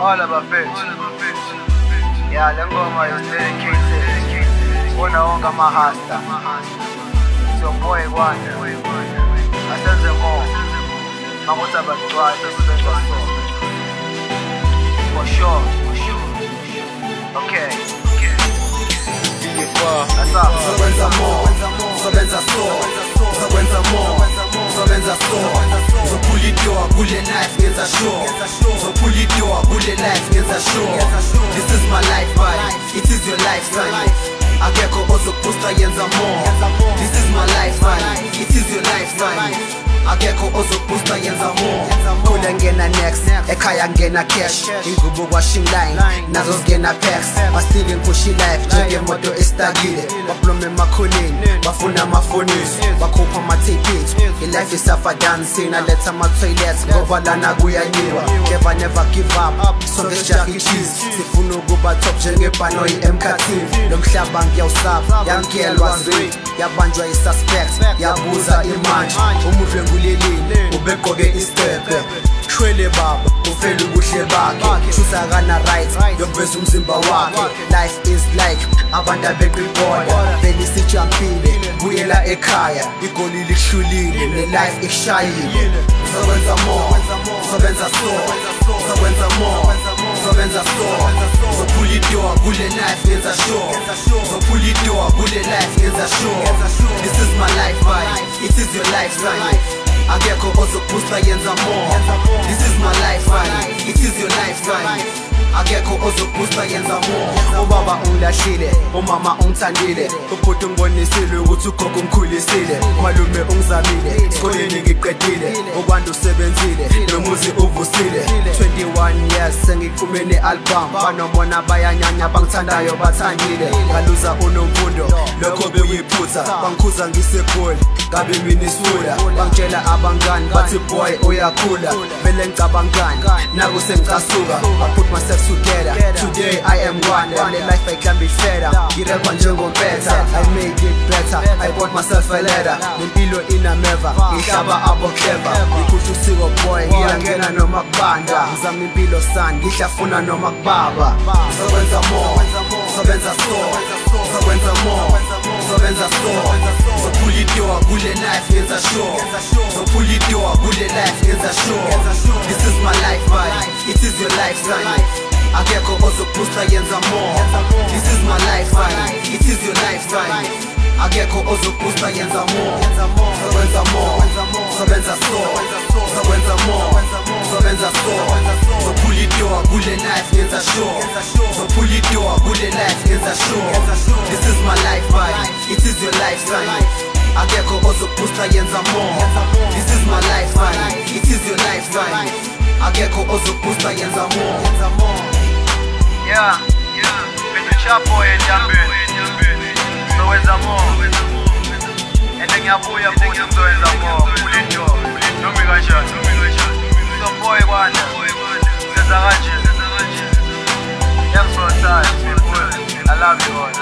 all abafethu ya le ngoma is dedicated. Amahasta It's your boy Kwanda asenze more makuthi abagcwali sebenza so for sure for sure. Okay. That's up Zokwenza more, zokwenza so, zokwenza more, zokwenza so. Zophula idoor kule life ngenza sure. Kule life ngenza sure. This is my life, but it is your lifestyle. Akekho ozokuboosta yenza more. This is my life, but it is your lifestyle. akekho ozokuboosta yenza more kule ngena next ekhaya ngena cash. Ingubo washing line nazo zingena packs. Bastile ngipushi life njengemoto estakile. Baplome emakhoneni bafuna amafonisi bakhupha ama-tapes ilife isafadansi aletha ama-toilet ngoba lana kuyanyiwa never never give up. Sonke sijaha i-cheese sifuna ukuba top njengebhanoyi emkhathini lo mhlaba ngiyawusapha yangelwa zwi yabanjwa i-suspect yabuza imanje. Umuhle ngulelini ubegqoke istepe shwele baba ufele ubuhle bakhe. Shusa kana right yokuveza umzimba wakhe. Life is like abantu abeqa ibhola. Vele buyela ekhaya. Igoli likuhlulile ne-life ikushayile zokwenza more zokwenza so zokwenza more zokwenza so zophula idoor kule life ngenza sure. Zophula idoor kule life ngenza sure. This is my life right? It is your lifestyle akekho ozokuboosta yenza more this is my life right? It is your lifestyle akekho ozokuboosta yenza more ubaba oh, ungilahlile umama oh, ungithandile. Ubhuti ungibonisile ukuthi ugogo ungikhulisile malume ungizamile. Esikoleni ngiqedile. Ukwanda usebenzile. Nomuzi uvusile. 21 years sengiqhume ne-album banomona bayanyanya bangithandayo bathandile ngaluza unomfundo lokho bekuyiphutha bangikhuza ngisegoli ngabe mina isifula bangitshela abangani bathi boy uyakhula vele ngicabangani naku sengicasuka I put myself together. Today I am one le life I can be further ngirepa njengompetha I made it better I bought myself a ladder. Nempilo inameva ngihlaba abo clever ngikhusha usiko boy ngiyangena noma kubanda ngizama impilo san ngihlafuna noma kubaba zokwenza more? Zokwenza so zokwenza more? Zokwenza so zophula idoor kule life ngenza sure zophula idoor kule life ngenza sure this is my life right it is your lifestyle. Akekho ozokuboosta yenza more. This is my life it is your lifestyle akekho ozokuboosta yenza more zokwenza more zokwenza so zokwenza more zokwenza so zophula idoor kule life ngenza sure zophula idoor kule life ngenza sure this is my life right it is your lifestyle akekho ozokuboosta yenza more this is my life right it is your lifestyle akekho ozokuboosta yenza more yeah Been chapo entambeni sowenza more. Kule so boy kwana senza kanje thanks for your time people I love you all